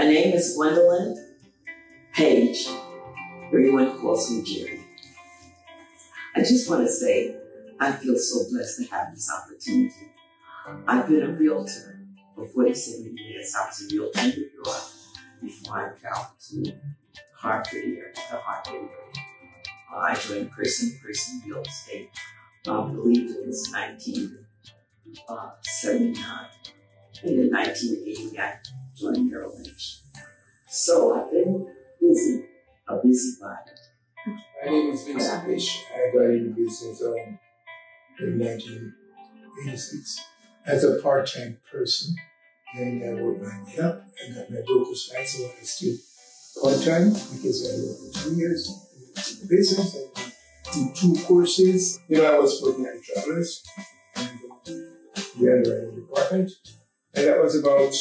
My name is Gwendolyn Paige. Everyone calls me Jeri. I just want to say I feel so blessed to have this opportunity. I've been a realtor for 47 years. I was a realtor in New York before I traveled to Hartford here, the Hartford area. Uh, I joined Person Person Real Estate. I believe it was 1979. And in 1980, I joined Merrill Lynch. So I've been busy, a busybody. My name is Vincent Bish. I got into business um, in 1986 as a part-time person. And I worked my way up. I got my broker's license while I still part-time because I worked for two years in the business. I did two courses. You know, I was working at Travelers and the underwriting department. And that was about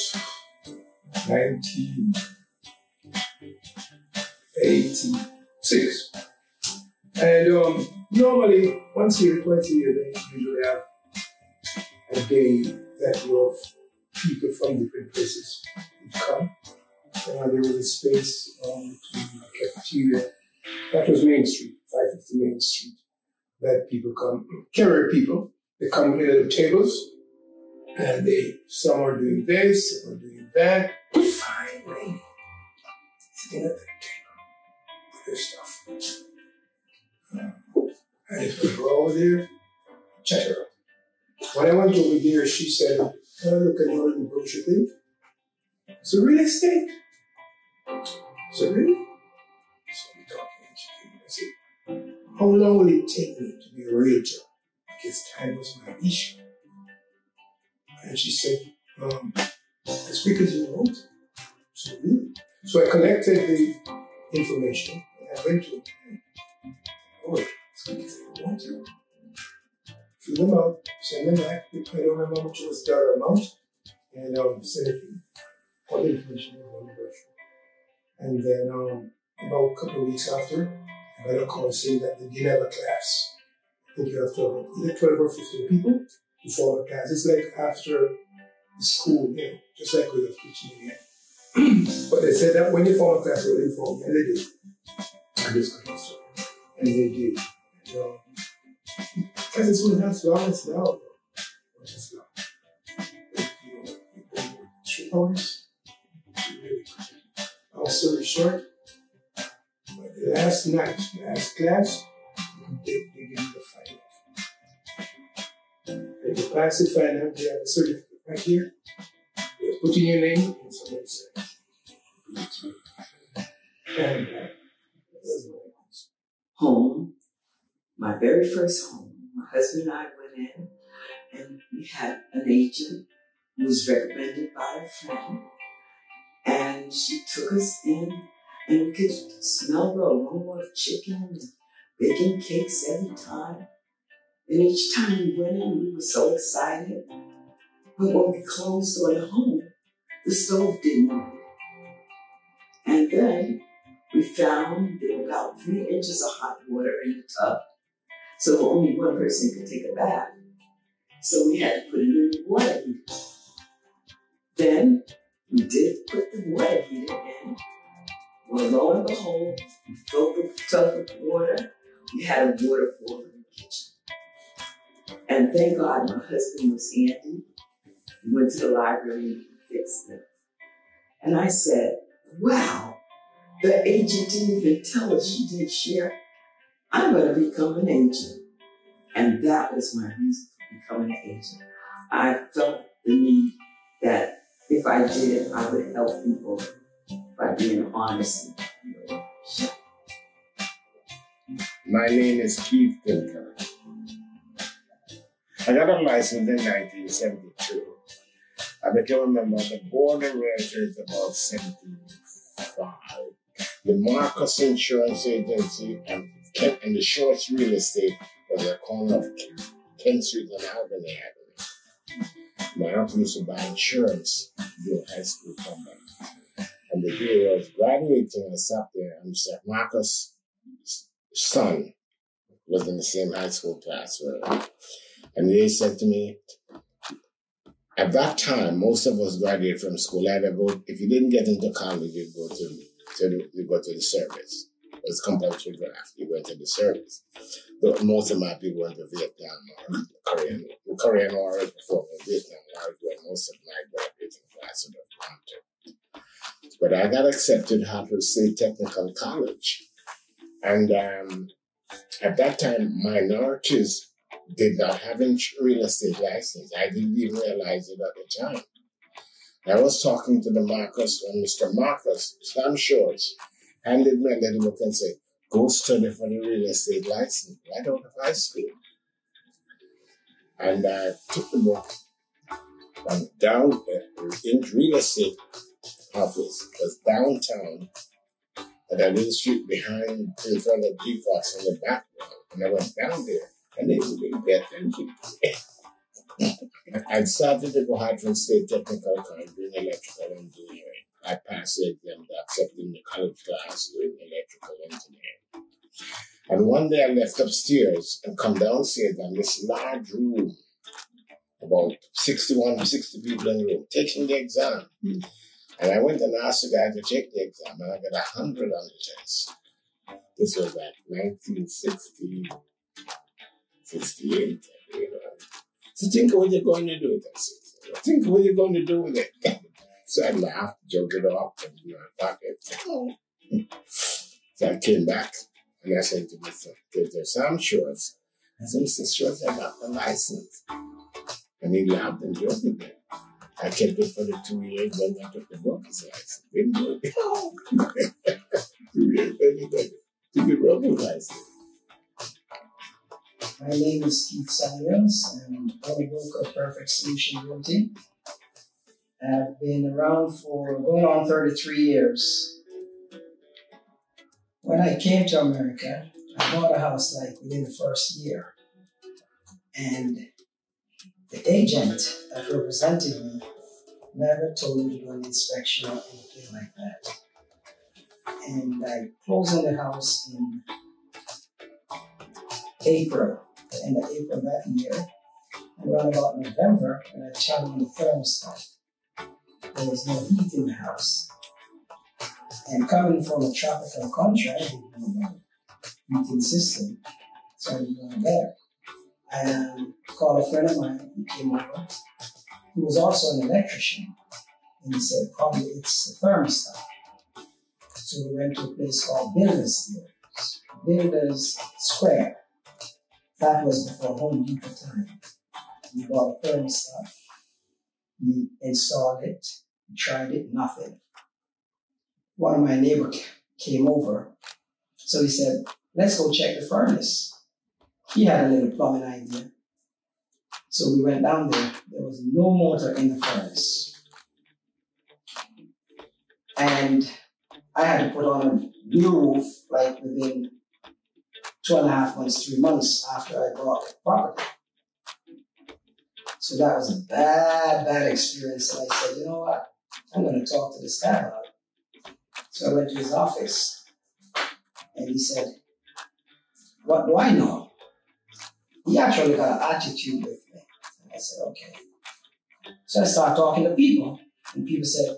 1986. And um, normally, once year, twice a year, they usually have a day that your people from different places would come. Uh, there was a space um, between the cafeteria. That was Main Street, 550 Main Street, that people come, carrier people. They come with little tables, and they, some are doing this, some are doing that. Fine lady, sitting at the table their stuff. And if we go over there, check her out. When I went over there, she said, oh, look at your brochure thing. It's a real estate. I said, really? So we talking and she came I said, how long will it take me to be a realtor? Because time was my issue. And she said, um, as quick as you want. So really? So I collected the information and I went to it. Oh, as quick as you want to. Fill them out, send them back. I don't remember much was dollar amount, and um, send it in. All the information was on the. And then um, about a couple of weeks after, I got a call saying that they didn't have a class. I think you have to have either 12 or 15 people to a class. It's like after school, you know, just like with the teaching again. but they said that when you a class, you'll inform me, and they did. I just got started. And they did. And, um, because it's that's long it's now. Which is long. You know, you with three hours. Really. Long story short, but the last night, last class, they, they the final. If you pass the final, they have a certificate right here. You're putting your name and somebody says. And uh. Home, my very first home. My husband and I went in and we had an agent who was recommended by a friend. And she took us in and we could smell the aroma of chicken and baking cakes every time. And each time we went in, we were so excited. But when we closed the home, the stove didn't work. And then we found there were about three inches of hot water in the tub. So only one person could take a bath. So we had to put it in the water heater. Then we did put the water heater in. Well, lo and behold, we filled the tub with water. We had a waterfall in the kitchen. And thank God my husband was. We went to the library and fixed it. And I said, wow, the agent didn't even tell us she did share. I'm going to become an agent. And that was my reason for becoming an agent. I felt the need that if I did, I would help people by being honest. My name is Keith Tinker. I got a license in 1972. I became a member of the Board of Realtors about 75. The Marcus Insurance Agency and, Kent, and the Shorts Real Estate was the corner of Kent Street and Albany Avenue. My uncle used to buy insurance during high school. And the day I was graduating, I sat there and Mr. Marcus' son was in the same high school class. Right? And they said to me, at that time, most of us graduated from school. Either go, if you didn't get into college, you'd go to, to the, you go to the service. It was compulsory draft. You went to the service. But most of my people went to Vietnam or Korean, Korean War before Vietnam War, where most of my graduating class would have gone to. But I got accepted to Hartford State Technical College. And um, at that time, minorities did not have a real estate license. I didn't even realize it at the time. I was talking to the Marcus uh, when Mr. Marcus, Slam Shores, handed me a book and said, go study for the real estate license right out of high school. And I took the book, went down uh, in real estate office, was downtown, and I did street behind in front of G Fox in the background. And I went down there and they didn't pay attention. I started to go Hartford State Technical College doing electrical engineering. I passed the exam accepting the college class doing electrical engineering. And one day I left upstairs and come downstairs in this large room, about 61 60 people in the room, taking the exam. Mm. And I went and asked the guy to take the exam, and I got a 100 on the test. This was like 1960. 68. You know. So think what you're going to do with it. Think what you're going to do with it. so I laughed, joked it off, and in my pocket. so I came back and I said to myself, there's some shorts. I said, Mr. Shorts, I got the license. And he laughed and joked with me. I kept it for the two years when I took the broker's license. Didn't do it. two years when I took the broker's license. My name is Keith Samuels. I'm owner broker of Perfect Solution Realty. I've been around for going on 33 years. When I came to America, I bought a house like within the first year. And the agent that represented me never told me to do an inspection or anything like that. And I closed on the house in April the end of April that year. And around about November, when I turned on the thermostat, there was no heat in the house. And coming from a tropical country, I didn't know the heating system, so I didn't better. I called a friend of mine who came over, who was also an electrician, and he said, probably it's the thermostat. So we went to a place called Builders Builders Square. That was before Home Depot time. We bought a thermostat. We installed it. Tried it, nothing. One of my neighbor came over. So he said, let's go check the furnace. He had a little plumbing idea. So we went down there. There was no motor in the furnace. And I had to put on a new roof like within two and a half months, three months after I bought the property. So that was a bad, bad experience. And I said, you know what? I'm going to talk to this guy about it. So I went to his office and he said, What do I know? He actually got an attitude with me. And I said, Okay. So I started talking to people, and people said,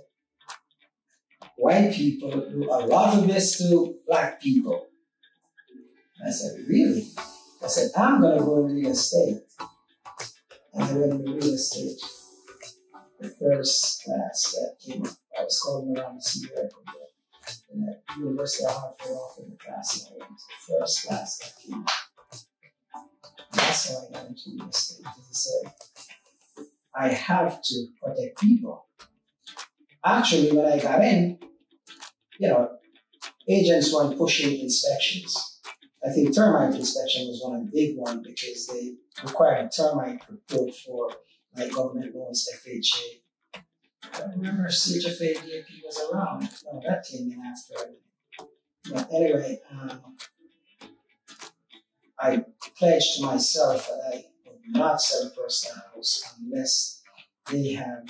White people do a lot of this to black people. I said, really? I said, I'm going to go real estate. And I went into real estate. The first class that came up, I was calling around to see where I could get. And at University of Hartford offered the class, and I went to the first class that came up. that's how I got into real estate. As I said, I have to protect people. Actually, when I got in, you know, agents weren't pushing inspections I think termite inspection was one of the big ones because they required a termite report for like government loans, FHA. I don't remember CHFA DAP was around. No, that came in after. But anyway, um, I pledged to myself that I would not sell a personal house unless they have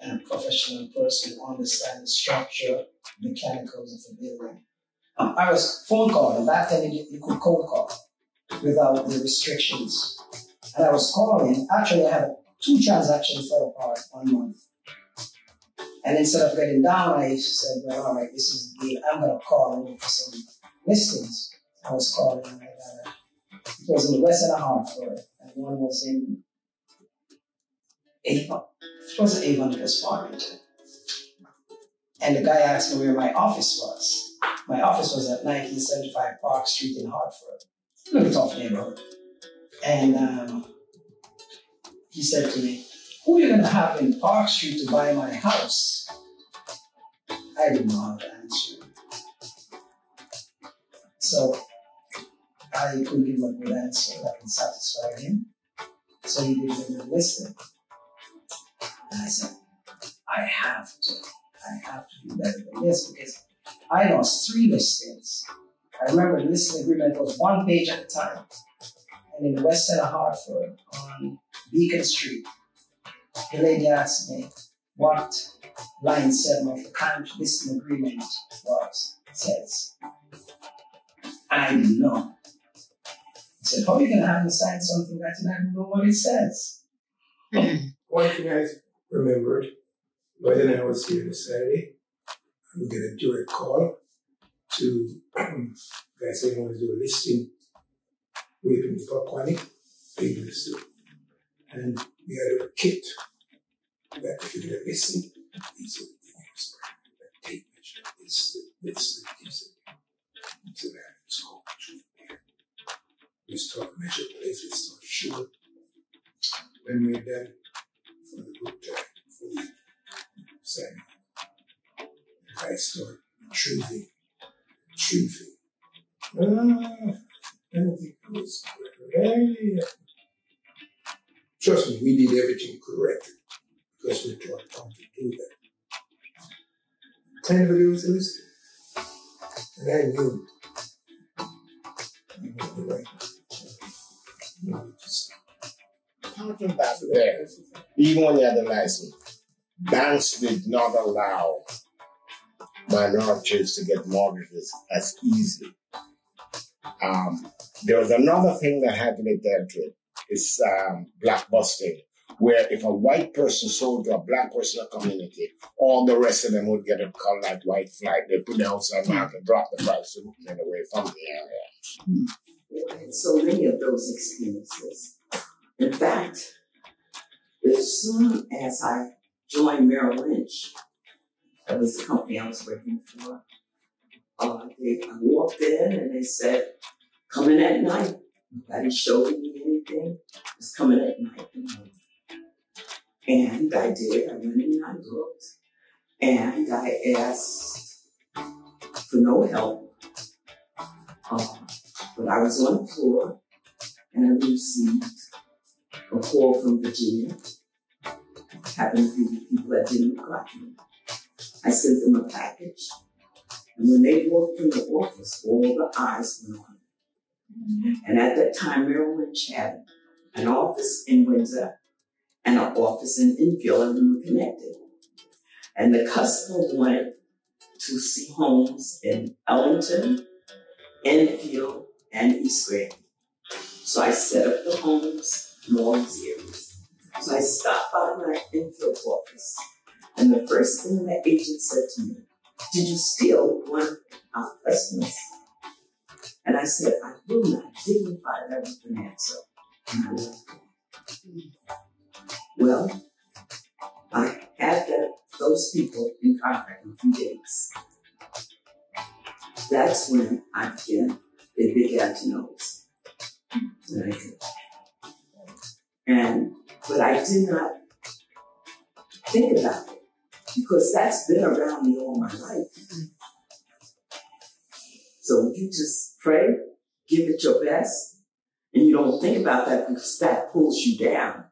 a professional person who understands the structure, mechanicals of the building I was phone calling. Back then, you, could cold call without the restrictions. And I was calling. Actually, I had two transactions fell apart one month. And instead of getting down, I said, well, all right, this is the deal. I'm going to call and for some listings. I was calling and I got a, it was in the west of Hartford, and one was in Avon. It wasn't Avon, it was Farmington. And the guy asked me where my office was. My office was at 1975 Park Street in Hartford. A little tough neighborhood. And um, he said to me, Who are you going to have in Park Street to buy my house? I didn't know how to answer. So I couldn't give him a good answer that would satisfy him. So he gave me a listing. And I said, I have to. I have to do better than this because I lost three listings. I remember the listing agreement was one page at a time. And in the west side of Hartford on Beacon Street, the lady asked me what line seven of the current listing agreement was, says. I didn't know. I said, How are you going to have me sign something that I don't know what it says? One thing I remembered, when I was here on Saturday, I'm going to do a call to guys saying want to do a listing with me for Kwani, big listing. And we had a kit that if you get a listing, these are the things that tape measure, this, this, this, so that it's called there. We start measure places, start sure. When we're done for the good time, for the Ah, anything goes correctly. Trust me, we did everything correctly because we taught how to do that. Ten videos listed. And I knew I knew the right. Even when you had the license, banks did not allow minorities to get mortgages as easily. Um, there was another thing that had to be dealt with. It's um, blockbusting, where if a white person sold to a black person in a community, all the rest of them would get a call like white flight. They put the house on market, drop the price, and get away from the area. I had so many of those experiences. In fact, as soon as I joined Merrill Lynch, that was the company I was working for, uh, they, I walked in and they said, come in at night. Nobody showed me anything. It's coming at night. And I did. I went in and I looked. And I asked for no help. Uh, but I was on the floor and I received a call from Virginia. Happened to be the people that didn't look like me. I sent them a package. And when they walked in the office, all the eyes went on them. And at that time, Merrill Lynch had an office in Windsor and an office in Enfield, and we were connected. And the customer wanted to see homes in Ellington, Enfield, and East Gray. So I set up the homes these areas. So I stopped by my Enfield office, and the first thing the agent said to me, Did you steal one of customers? And I said, I will not dignify that with an answer. Well, I had those people in contact in few days. That's when I began, they began to notice that I did. And, but I did not think about it because that's been around me all my life. So you just pray, give it your best, and you don't think about that because that pulls you down.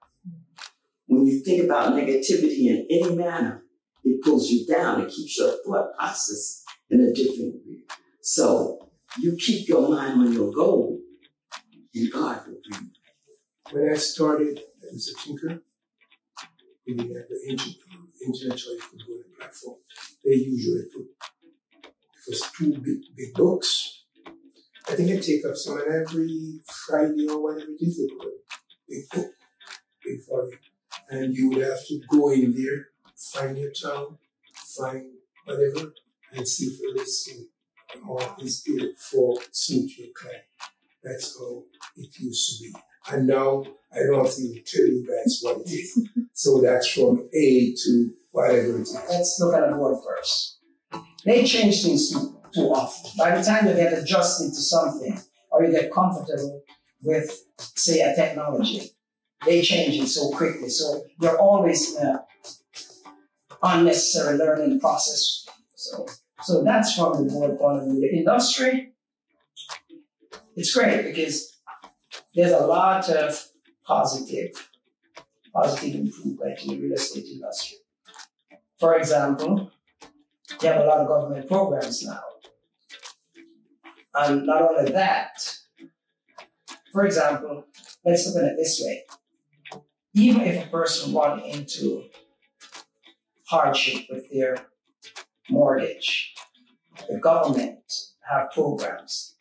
When you think about negativity in any manner, it pulls you down. It keeps your thought process in a different way. So you keep your mind on your goal, and God will bring you. When I started as a tinker, we have the internet you could on the platform. They usually put was two big big books. I think I take up some every Friday or whatever it is they put a big book, big volume. and you would have to go in there, find your town, find whatever, and see if a listing or is there for your client. That's how it used to be. And now I don't have to tell you guys what it is. So that's from A to whatever it is. Let's look at the board first. They change things too, too often. By the time you get adjusted to something or you get comfortable with, say, a technology, they change it so quickly. So you're always in a unnecessary learning process. So, so that's from the board point of view. The industry, it's great because there's a lot of positive, positive improvement in the real estate industry. For example, you have a lot of government programs now. And not only that, for example, let's look at it this way. Even if a person run into hardship with their mortgage, the government have programs.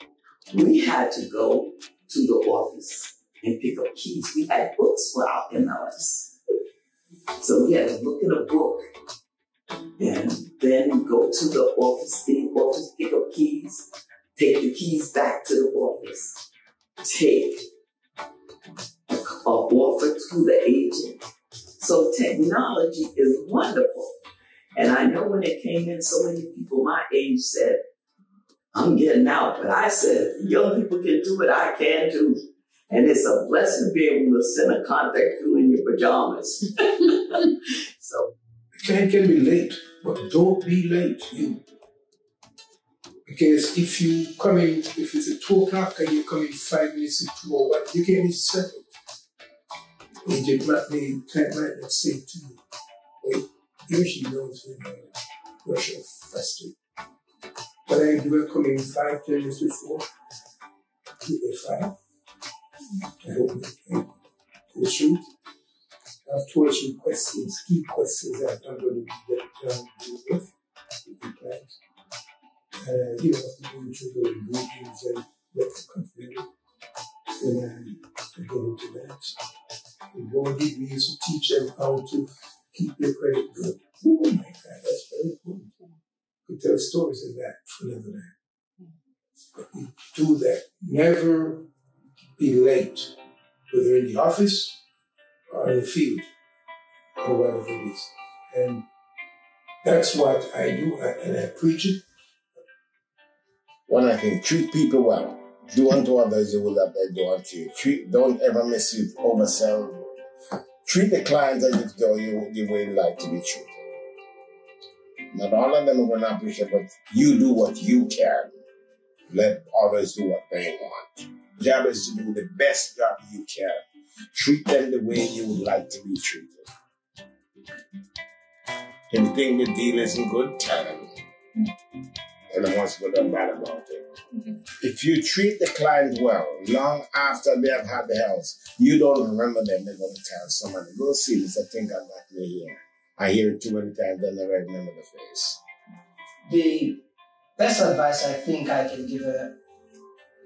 We had to go to the office and pick up keys. We had books for our MLS. So we had to look in a book and then go to the office, the office, pick up keys, take the keys back to the office, take a, offer to the agent. So technology is wonderful. And I know when it came in, so many people my age said, I'm getting out. But I said, young people can do it, I can too. And it's a blessing to be able to send a contact through in your pajamas. so The client can be late, but don't be late, you. Because if you come in, if it's at two o'clock and you come in five minutes to two or one, you can't be settled. Agent might be, client might not say to you, wait, he or she knows when uh, rush off frustrated. But I do come in five, ten minutes before, keep it five. I you the truth. I've told you questions, key questions that I'm going to get um, with the clients. Uh, you know, after going through the ingredients and what's confident, then I go into that. And Lord we to teach them how to keep their credit good. Oh my God, that's very important. We tell stories of that for another day. But we do that. Never be late, whether in the office or in the field or whatever it is. And that's what I do, and I preach it. One I think, treat people well. Do unto others you will have them do unto you. Treat, don't ever misuse, oversell. Treat the clients as if though you, you would like to be treated. Not all of them are going to appreciate, but you do what you can. Let others do what they want. Job is to do the best job you can. Treat them the way you would like to be treated. Think the deal isn't good, tell them. And then what's good and bad about it. If you treat the client well, long after they have had the house, you don't remember them, they're going to tell somebody, go see this, I think I got me here. I hear it too many times, I never remember the face. The best advice I think I can give a,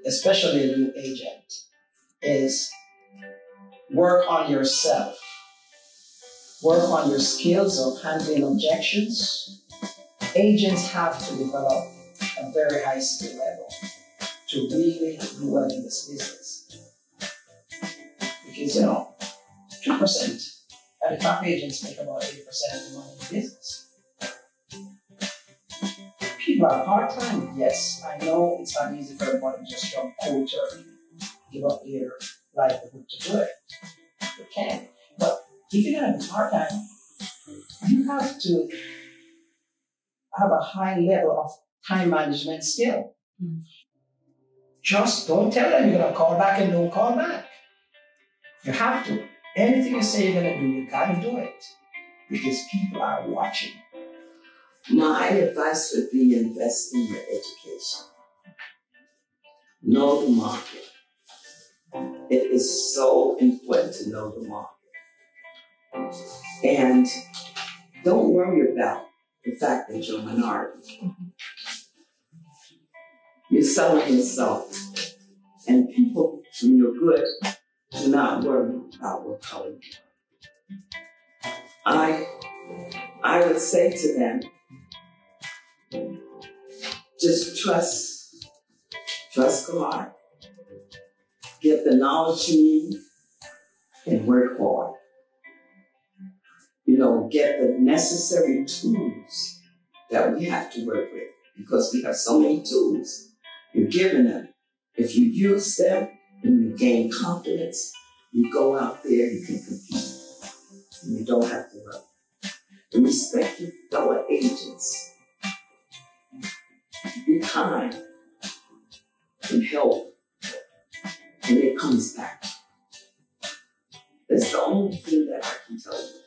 especially a new agent, is work on yourself. Work on your skills of handling objections. Agents have to develop a very high skill level to really do well in this business. Because, you know, 2% at the top agents make about 80% of the money in business. Are part time, yes. I know it's not easy for everybody to just jump culture, give up their livelihood to do it. You can. But if you're gonna be part time, you have to have a high level of time management skill. Hmm. Just don't tell them you're gonna call back and don't call back. You have to. Anything you say you're gonna do, you gotta do it. Because people are watching. My advice would be invest in your education. Know the market. It is so important to know the market. And don't worry about the fact that you're a minority. You're selling yourself. And people, when you're good, do not worry about what color you are. I I would say to them, just trust, trust God, get the knowledge you need, and work hard. You know, get the necessary tools that we have to work with because we have so many tools. You're given them. If you use them and you gain confidence, you go out there, you can compete. And you don't have to run. Respect your fellow agents. Be kind and help. And it comes back. That's the only thing that I can tell you.